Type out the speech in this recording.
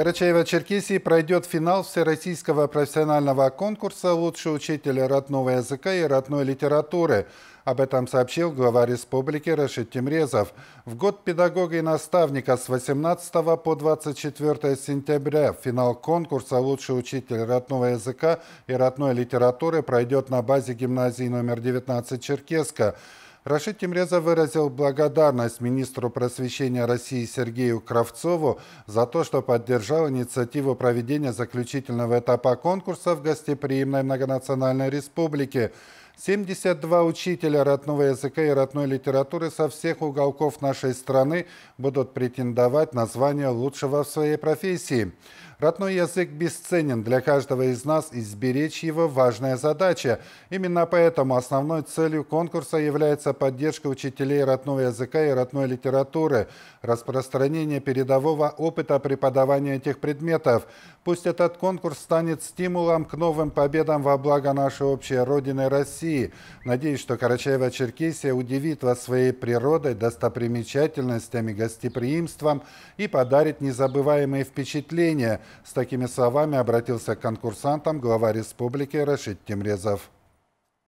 Карачаево-Черкесии пройдет финал Всероссийского профессионального конкурса «Лучший учитель родного языка и родной литературы». Об этом сообщил глава республики Рашид Тимрезов. В год педагога и наставника с 18 по 24 сентября финал конкурса «Лучший учитель родного языка и родной литературы» пройдет на базе гимназии номер 19 «Черкеска». Рашид Тимрезов выразил благодарность министру просвещения России Сергею Кравцову за то, что поддержал инициативу проведения заключительного этапа конкурса в гостеприимной многонациональной республике. 72 учителя родного языка и родной литературы со всех уголков нашей страны будут претендовать на звание лучшего в своей профессии. Родной язык бесценен для каждого из нас, и сберечь его – важная задача. Именно поэтому основной целью конкурса является поддержка учителей родного языка и родной литературы, распространение передового опыта преподавания этих предметов. Пусть этот конкурс станет стимулом к новым победам во благо нашей общей Родины России. Надеюсь, что Карачаево-Черкесия удивит вас своей природой, достопримечательностями, гостеприимством и подарит незабываемые впечатления – с такими словами обратился к конкурсантам глава республики Рашид Тимрезов.